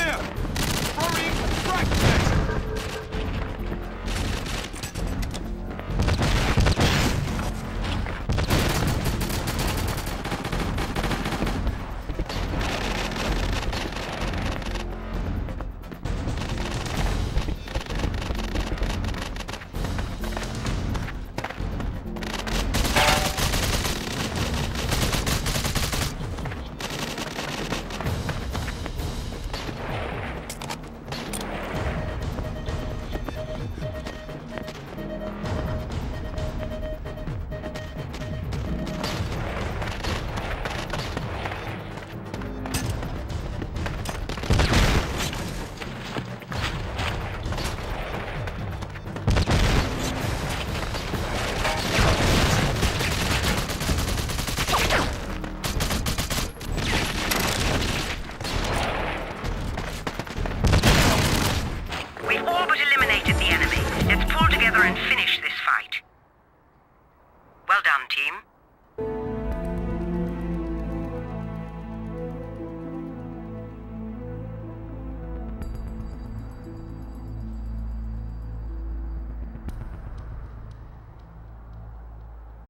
there! Done, team.